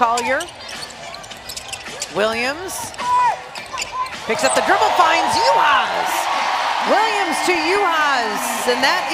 Collier. Williams picks up the dribble, finds Uhas. Williams to Uhas, and that is